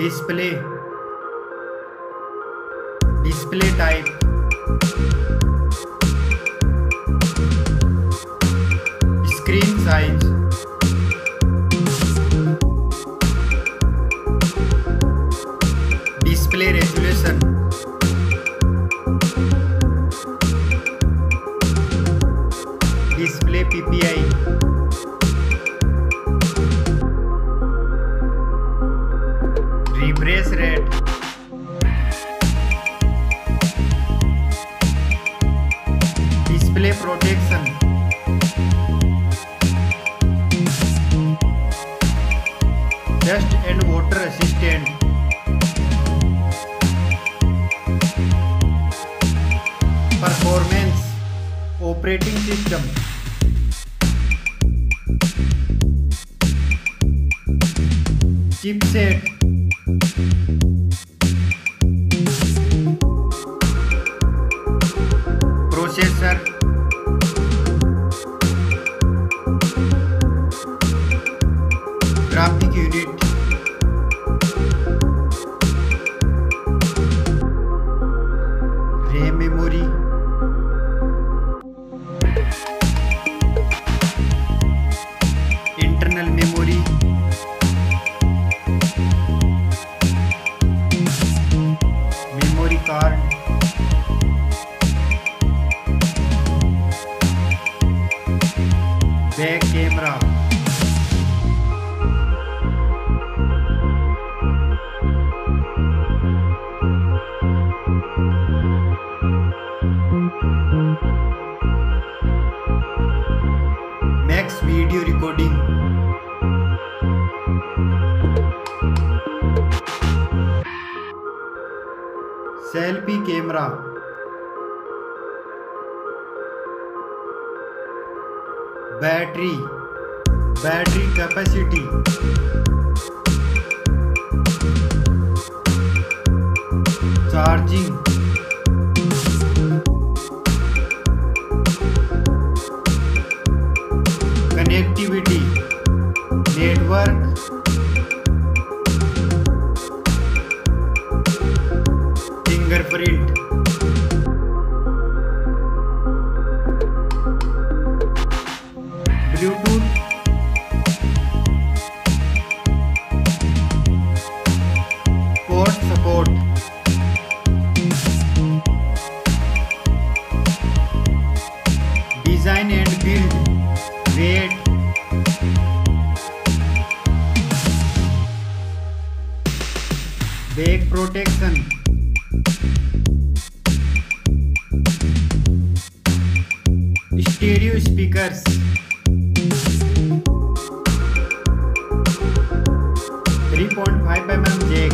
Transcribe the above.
Display display type screen size display resolution display PPI refresh rate display protection dust and water resistant performance operating system chipset graphic unit RAM memory internal memory memory card back camera selfie camera. Battery battery capacity. Charging. Connectivity. Network. Fingerprint print. Port design and build. Weight. Protection. Stereo speakers three point five M M jack